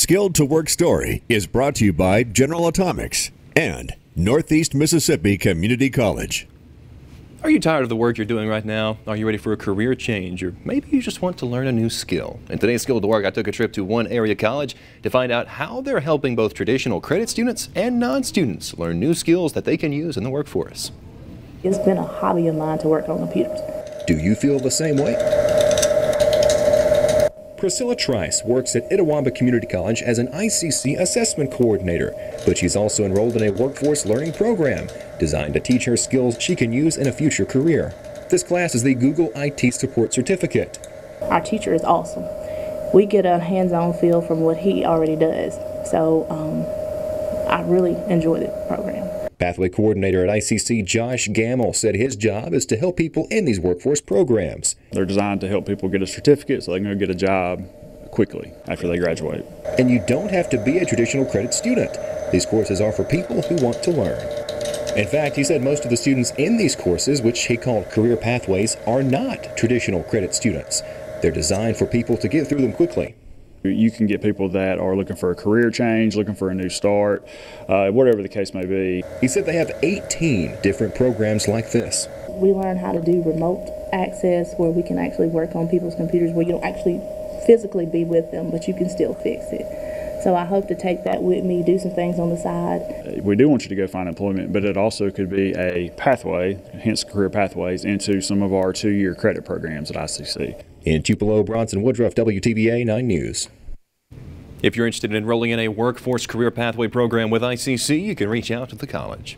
Skilled to Work Story is brought to you by General Atomics and Northeast Mississippi Community College. Are you tired of the work you're doing right now? Are you ready for a career change? Or maybe you just want to learn a new skill. In today's Skill to Work, I took a trip to one area college to find out how they're helping both traditional credit students and non-students learn new skills that they can use in the workforce. It's been a hobby of mine to work on computers. Do you feel the same way? Priscilla Trice works at Itawamba Community College as an ICC assessment coordinator, but she's also enrolled in a workforce learning program designed to teach her skills she can use in a future career. This class is the Google IT Support Certificate. Our teacher is awesome. We get a hands-on feel from what he already does, so um, I really enjoy the program. Pathway coordinator at ICC, Josh Gamble, said his job is to help people in these workforce programs. They're designed to help people get a certificate so they can go get a job quickly after they graduate. And you don't have to be a traditional credit student. These courses are for people who want to learn. In fact, he said most of the students in these courses, which he called career pathways, are not traditional credit students. They're designed for people to get through them quickly. You can get people that are looking for a career change, looking for a new start, uh, whatever the case may be. He said they have 18 different programs like this. We learn how to do remote access where we can actually work on people's computers where you don't actually physically be with them, but you can still fix it. So I hope to take that with me, do some things on the side. We do want you to go find employment, but it also could be a pathway, hence career pathways, into some of our two-year credit programs at ICC. In Tupelo, Bronson Woodruff, WTVA 9 News. If you're interested in enrolling in a workforce career pathway program with ICC, you can reach out to the college.